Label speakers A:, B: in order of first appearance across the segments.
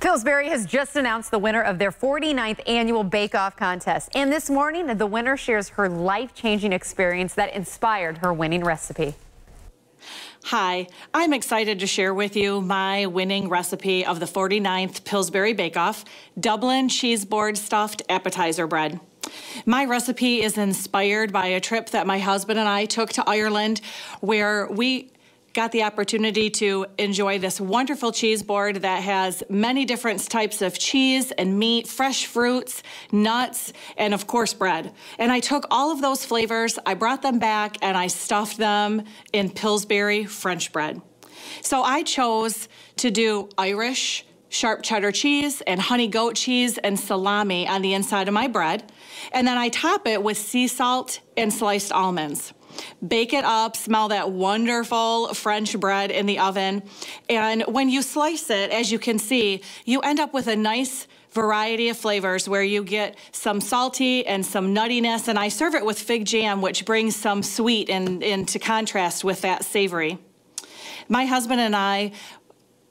A: Pillsbury has just announced the winner of their 49th annual Bake Off contest. And this morning, the winner shares her life-changing experience that inspired her winning recipe.
B: Hi, I'm excited to share with you my winning recipe of the 49th Pillsbury Bake Off Dublin cheese board stuffed appetizer bread. My recipe is inspired by a trip that my husband and I took to Ireland where we got the opportunity to enjoy this wonderful cheese board that has many different types of cheese and meat, fresh fruits, nuts, and of course bread. And I took all of those flavors, I brought them back, and I stuffed them in Pillsbury French bread. So I chose to do Irish, sharp cheddar cheese and honey goat cheese and salami on the inside of my bread. And then I top it with sea salt and sliced almonds. Bake it up, smell that wonderful French bread in the oven. And when you slice it, as you can see, you end up with a nice variety of flavors where you get some salty and some nuttiness. And I serve it with fig jam, which brings some sweet in, into contrast with that savory. My husband and I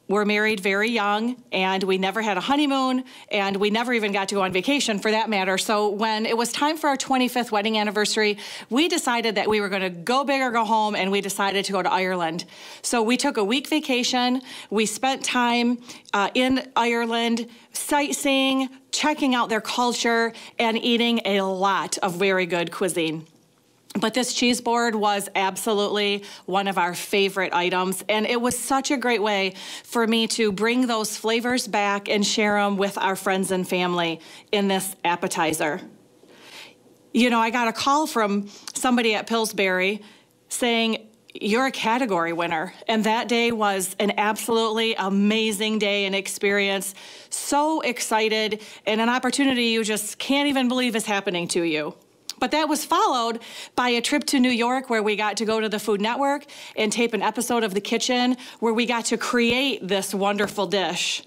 B: were married very young and we never had a honeymoon and we never even got to go on vacation for that matter. So when it was time for our 25th wedding anniversary, we decided that we were going to go big or go home and we decided to go to Ireland. So we took a week vacation. We spent time uh, in Ireland sightseeing, checking out their culture, and eating a lot of very good cuisine. But this cheese board was absolutely one of our favorite items. And it was such a great way for me to bring those flavors back and share them with our friends and family in this appetizer. You know, I got a call from somebody at Pillsbury saying, you're a category winner. And that day was an absolutely amazing day and experience. So excited and an opportunity you just can't even believe is happening to you. But that was followed by a trip to New York where we got to go to the Food Network and tape an episode of The Kitchen where we got to create this wonderful dish.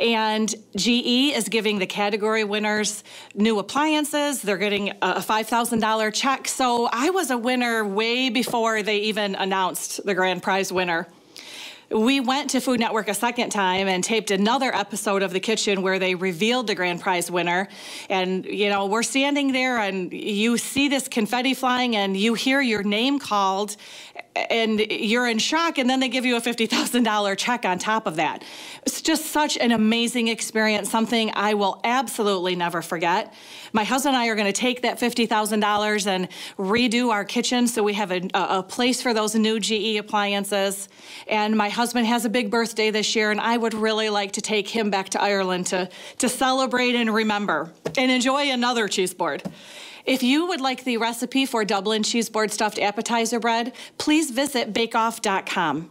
B: And GE is giving the category winners new appliances. They're getting a $5,000 check. So I was a winner way before they even announced the grand prize winner we went to Food Network a second time and taped another episode of The Kitchen where they revealed the grand prize winner. And, you know, we're standing there and you see this confetti flying and you hear your name called and you're in shock and then they give you a $50,000 check on top of that. It's just such an amazing experience, something I will absolutely never forget. My husband and I are going to take that $50,000 and redo our kitchen so we have a, a place for those new GE appliances. And my husband has a big birthday this year and I would really like to take him back to Ireland to, to celebrate and remember and enjoy another cheese board. If you would like the recipe for Dublin cheese board stuffed appetizer bread, please visit bakeoff.com.